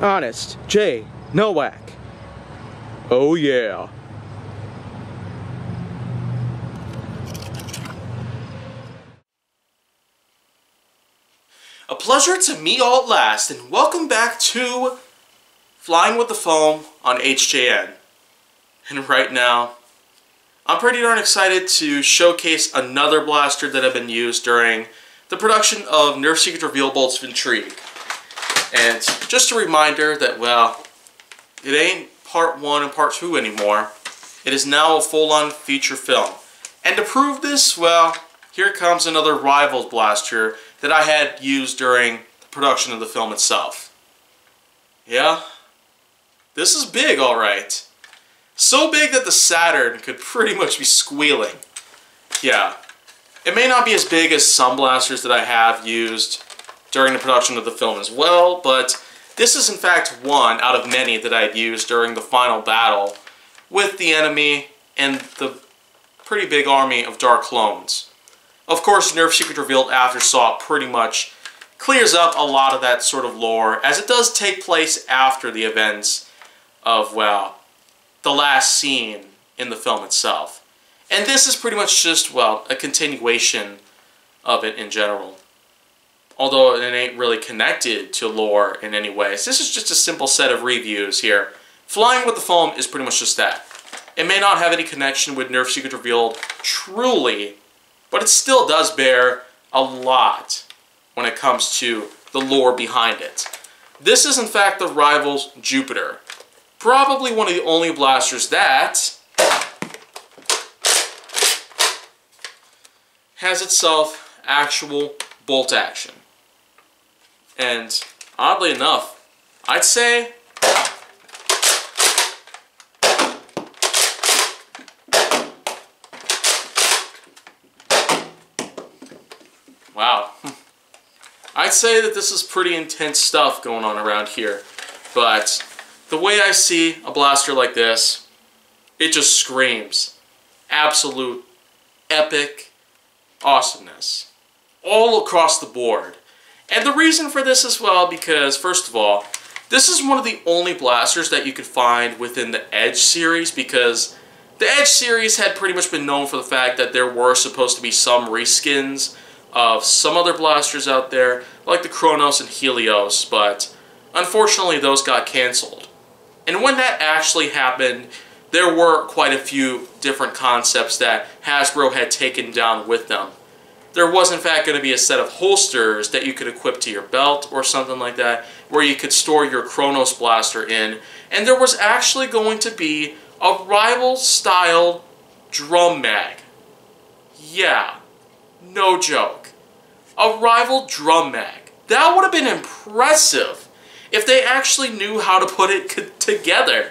Honest J. Nowak. Oh yeah. A pleasure to meet all at last, and welcome back to Flying with the Foam on HJN. And right now, I'm pretty darn excited to showcase another blaster that I've been used during the production of Nerf Secret Reveal Bolts of Intrigue. And just a reminder that, well, it ain't part one and part two anymore. It is now a full-on feature film. And to prove this, well, here comes another Rivals blaster that I had used during the production of the film itself. Yeah, this is big, alright. So big that the Saturn could pretty much be squealing. Yeah, it may not be as big as some blasters that I have used during the production of the film as well, but this is in fact one out of many that I'd used during the final battle with the enemy and the pretty big army of Dark Clones. Of course, Nerf Secret Revealed After Saw pretty much clears up a lot of that sort of lore, as it does take place after the events of, well, the last scene in the film itself. And this is pretty much just, well, a continuation of it in general. Although it ain't really connected to lore in any way. So this is just a simple set of reviews here. Flying with the Foam is pretty much just that. It may not have any connection with Nerf Secret Revealed truly, but it still does bear a lot when it comes to the lore behind it. This is in fact the Rivals Jupiter. Probably one of the only blasters that has itself actual bolt action. And oddly enough, I'd say Wow. I'd say that this is pretty intense stuff going on around here. But the way I see a blaster like this, it just screams absolute epic awesomeness all across the board. And the reason for this as well, because first of all, this is one of the only blasters that you could find within the Edge series because the Edge series had pretty much been known for the fact that there were supposed to be some reskins of some other blasters out there, like the Kronos and Helios, but unfortunately those got canceled. And when that actually happened, there were quite a few different concepts that Hasbro had taken down with them. There was in fact going to be a set of holsters that you could equip to your belt or something like that, where you could store your Kronos blaster in, and there was actually going to be a rival-style drum mag. Yeah, no joke. A rival drum mag. That would have been impressive if they actually knew how to put it together.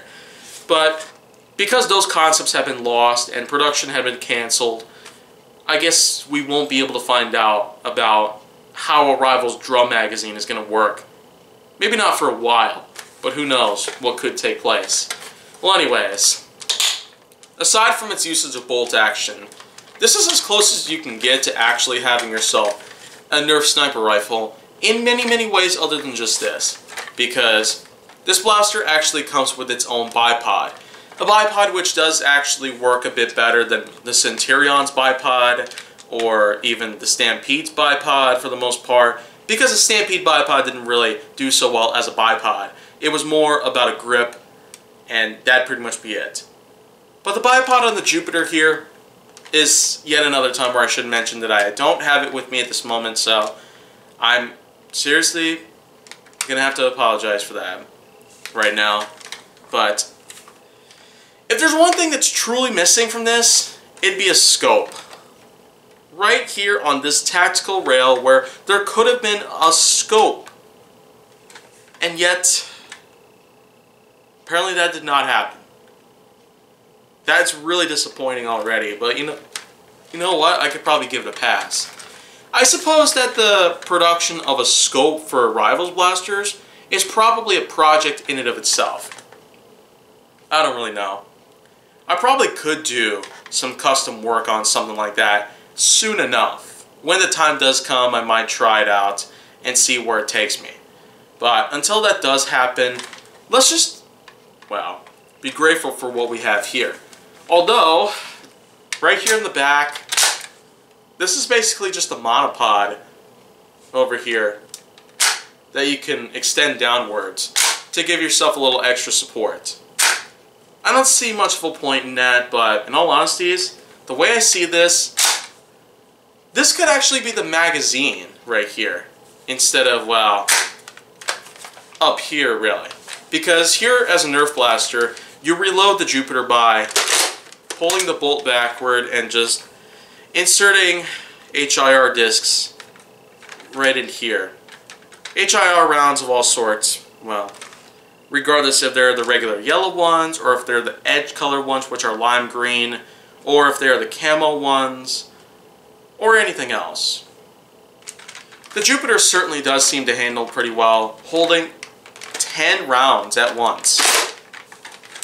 But because those concepts have been lost and production had been canceled, I guess we won't be able to find out about how a Rivals drum magazine is going to work. Maybe not for a while, but who knows what could take place. Well anyways, aside from its usage of bolt action, this is as close as you can get to actually having yourself a Nerf sniper rifle in many, many ways other than just this. Because this blaster actually comes with its own bipod. A bipod which does actually work a bit better than the Centurion's bipod or even the Stampede's bipod for the most part because the Stampede bipod didn't really do so well as a bipod. It was more about a grip and that'd pretty much be it. But the bipod on the Jupiter here is yet another time where I should mention that I don't have it with me at this moment, so I'm seriously gonna have to apologize for that right now. But if there's one thing that's truly missing from this, it'd be a scope. Right here on this tactical rail where there could have been a scope. And yet, apparently that did not happen. That's really disappointing already, but you know, you know what? I could probably give it a pass. I suppose that the production of a scope for Rivals Blasters is probably a project in and of itself. I don't really know. I probably could do some custom work on something like that soon enough. When the time does come, I might try it out and see where it takes me. But until that does happen, let's just, well, be grateful for what we have here. Although, right here in the back, this is basically just a monopod over here that you can extend downwards to give yourself a little extra support. I don't see much of a point in that, but in all honesty, the way I see this, this could actually be the magazine right here instead of, well, up here really. Because here as a Nerf blaster, you reload the Jupiter by pulling the bolt backward and just inserting HIR discs right in here. HIR rounds of all sorts, well, regardless if they're the regular yellow ones or if they're the edge color ones which are lime green or if they're the camo ones or anything else. The Jupiter certainly does seem to handle pretty well, holding 10 rounds at once.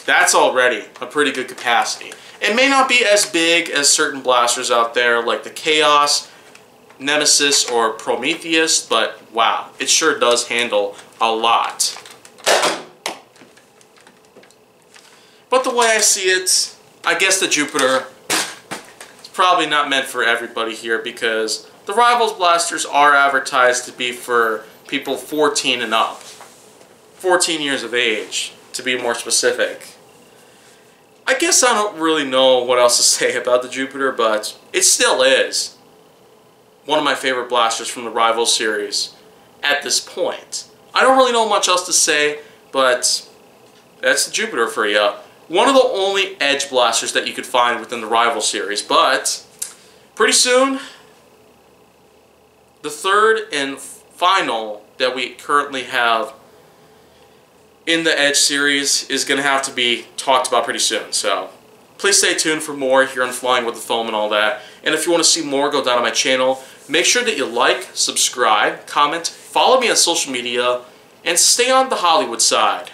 That's already a pretty good capacity. It may not be as big as certain blasters out there like the Chaos, Nemesis, or Prometheus, but wow, it sure does handle a lot. But the way I see it, I guess the Jupiter is probably not meant for everybody here because the Rivals blasters are advertised to be for people 14 and up. 14 years of age, to be more specific. I guess I don't really know what else to say about the Jupiter, but it still is one of my favorite blasters from the Rival series at this point. I don't really know much else to say, but that's the Jupiter for you. One of the only edge blasters that you could find within the Rival series, but pretty soon, the third and final that we currently have in the Edge series is going to have to be talked about pretty soon. So please stay tuned for more here on Flying with the Foam and all that. And if you want to see more, go down to my channel. Make sure that you like, subscribe, comment, follow me on social media, and stay on the Hollywood side.